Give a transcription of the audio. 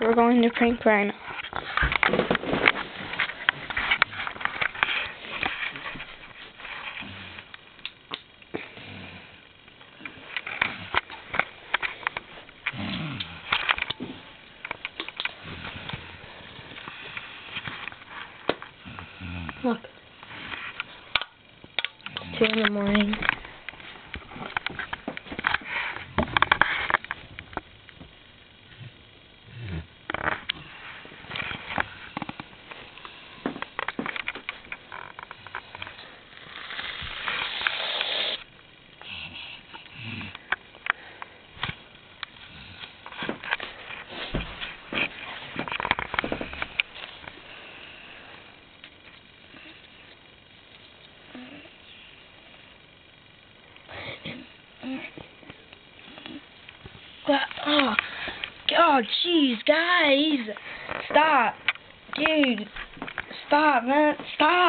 We're going to prank Rhino. Look. It's two in the morning. Oh, oh, jeez, guys, stop, dude, stop, man, stop.